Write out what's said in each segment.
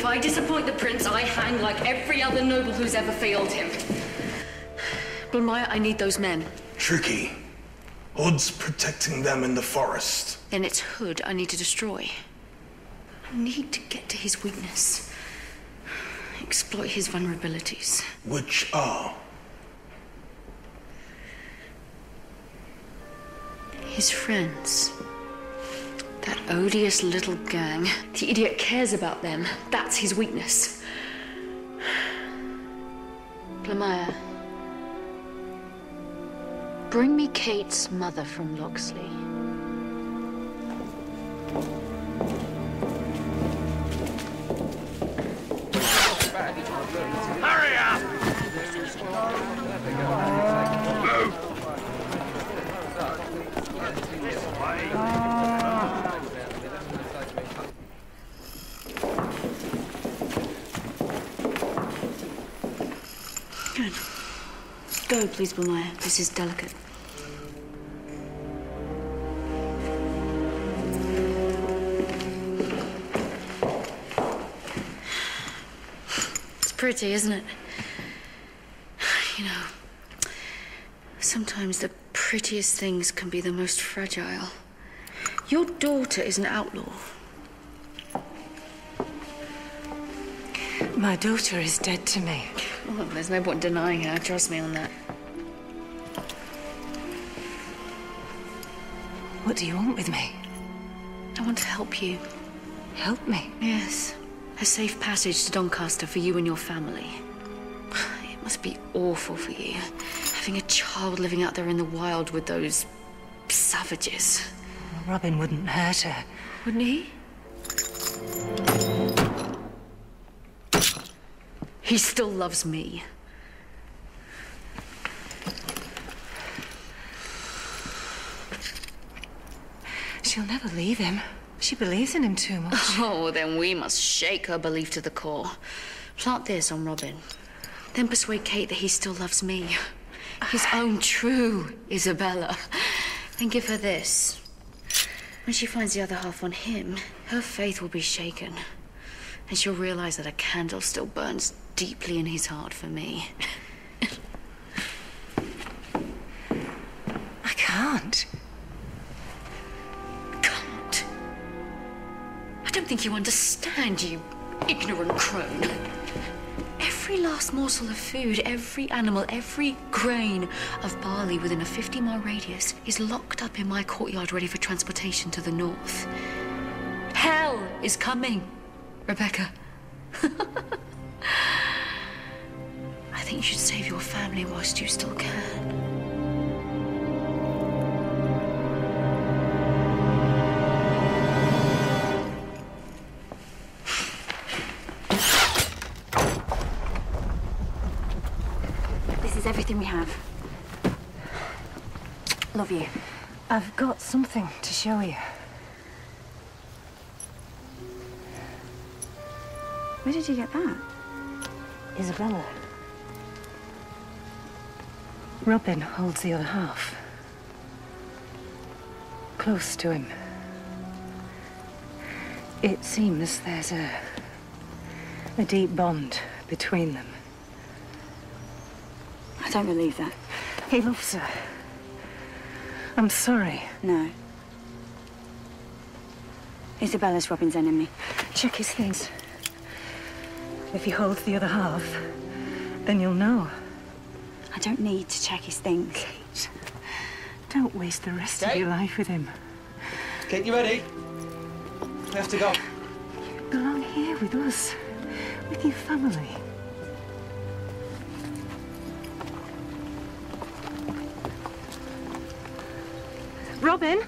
If I disappoint the prince, I hang like every other noble who's ever failed him. Blamaya, I need those men. Tricky. Hood's protecting them in the forest. Then it's Hood I need to destroy. I need to get to his weakness. Exploit his vulnerabilities. Which are? His friends. That odious little gang. The idiot cares about them. That's his weakness. Blamaya. Bring me Kate's mother from Locksley. Hurry up! Go, please, Blamaya. This is delicate. It's pretty, isn't it? You know, sometimes the prettiest things can be the most fragile. Your daughter is an outlaw. My daughter is dead to me. Well, there's no point denying her. Trust me on that. What do you want with me? I want to help you. Help me? Yes. A safe passage to Doncaster for you and your family. It must be awful for you. Having a child living out there in the wild with those savages. Robin wouldn't hurt her. Wouldn't he? He still loves me. She'll never leave him. She believes in him too much. Oh, then we must shake her belief to the core. Plant this on Robin. Then persuade Kate that he still loves me. His own true Isabella. Then give her this. When she finds the other half on him, her faith will be shaken. And she'll realize that a candle still burns deeply in his heart for me. I can't. Can't. Don't think you understand, you ignorant crone. Every last morsel of food, every animal, every grain of barley within a 50 mile radius is locked up in my courtyard ready for transportation to the north. Hell is coming, Rebecca. I think you should save your family whilst you still can. Is everything we have. Love you. I've got something to show you. Where did you get that? Isabella. Robin holds the other half. Close to him. It seems there's a... a deep bond between them. I don't believe that. He loves her. I'm sorry. No. Isabella's Robin's enemy. Check his things. If he holds the other half, then you'll know. I don't need to check his things. Kate, don't waste the rest of your life with him. Kate, you ready? We have to go. You belong here with us, with your family. Robin?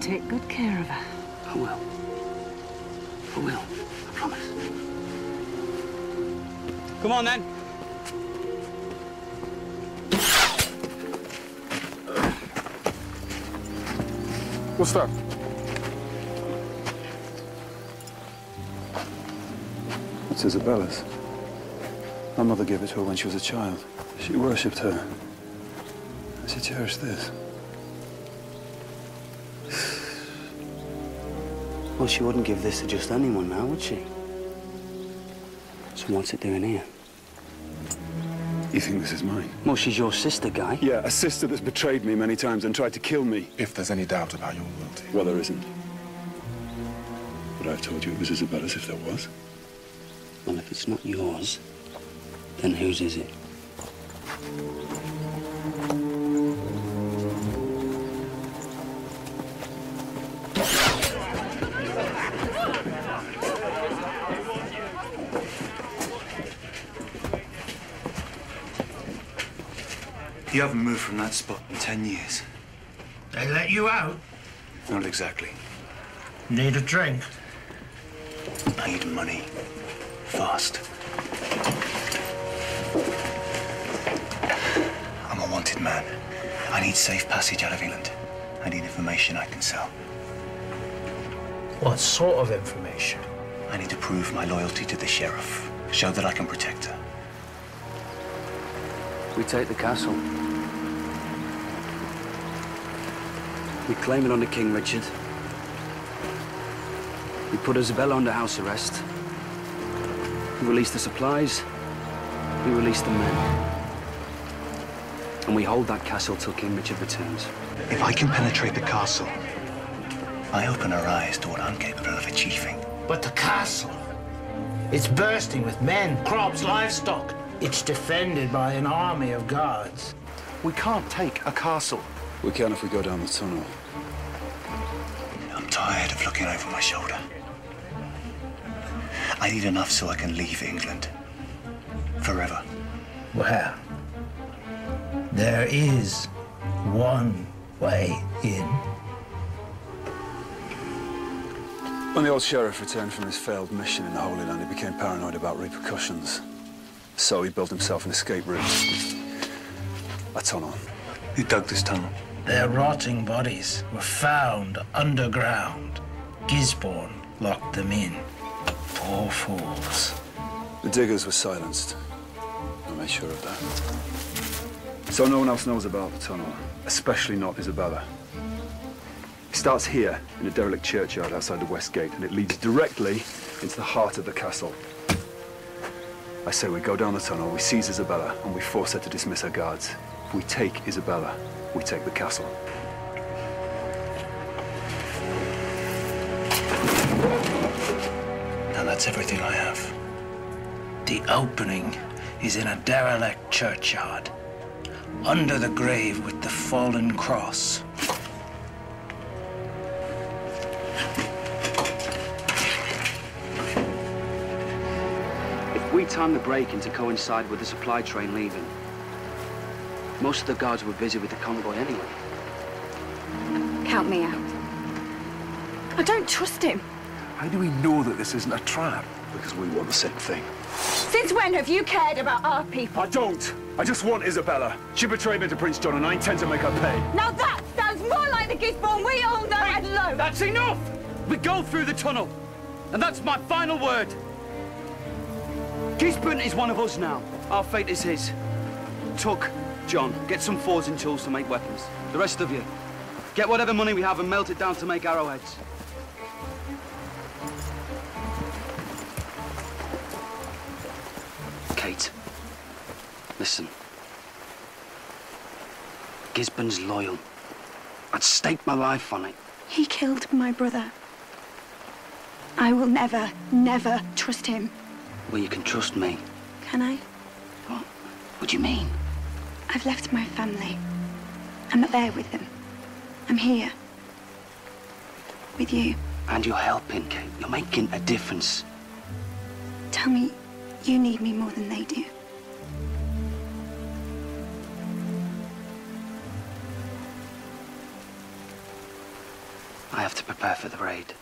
Take good care of her. I will. I will. I promise. Come on, then. What's that? It's Isabella's. My mother gave it to her when she was a child. She worshipped her. And she cherished this. Well, she wouldn't give this to just anyone now, would she? So what's it doing here? You think this is mine? Well, she's your sister, Guy. Yeah, a sister that's betrayed me many times and tried to kill me. If there's any doubt about your loyalty. Well, there isn't. But I've told you it was Isabella's if there was. Well, if it's not yours, then whose is it? You haven't moved from that spot in ten years. They let you out? Not exactly. Need a drink? I need money. Fast. I'm a wanted man. I need safe passage out of England. I need information I can sell. What sort of information? I need to prove my loyalty to the sheriff. Show that I can protect her. We take the castle. We claim it under King Richard. We put Isabella under house arrest. We release the supplies. We release the men. And we hold that castle till King Richard returns. If I can penetrate the castle, I open her eyes to what I'm capable of achieving. But the castle. It's bursting with men, crops, livestock. It's defended by an army of guards. We can't take a castle. We can if we go down the tunnel. I'm tired of looking over my shoulder. I need enough so I can leave England. Forever. Well, there is one way in. When the old sheriff returned from his failed mission in the Holy Land, he became paranoid about repercussions. So he built himself an escape route. A tunnel. Who dug this tunnel? Their rotting bodies were found underground. Gisborne locked them in. Poor fools. The diggers were silenced. I made sure of that. So no one else knows about the tunnel, especially not Isabella. It starts here, in a derelict churchyard outside the west gate, and it leads directly into the heart of the castle. I say we go down the tunnel, we seize Isabella, and we force her to dismiss her guards. If we take Isabella, we take the castle. That's everything I have. The opening is in a derelict churchyard, under the grave with the fallen cross. If we time the break-in to coincide with the supply train leaving, most of the guards were busy with the convoy anyway. Count me out. I don't trust him. How do we know that this isn't a trap? Because we want the same thing. Since when have you cared about our people? I don't! I just want Isabella. She betrayed me to Prince John, and I intend to make her pay. Now that sounds more like the Gisborne we all know and love. That's enough! We go through the tunnel. And that's my final word. Gisborne is one of us now. Our fate is his. Tuck, John, get some forging tools to make weapons. The rest of you, get whatever money we have and melt it down to make arrowheads. Listen. Gisborne's loyal. I'd stake my life on it. He killed my brother. I will never, never trust him. Well, you can trust me. Can I? What? What do you mean? I've left my family. I'm not there with them. I'm here. With you. And you're helping, Kate. You're making a difference. Tell me you need me more than they do. Prepare for the raid.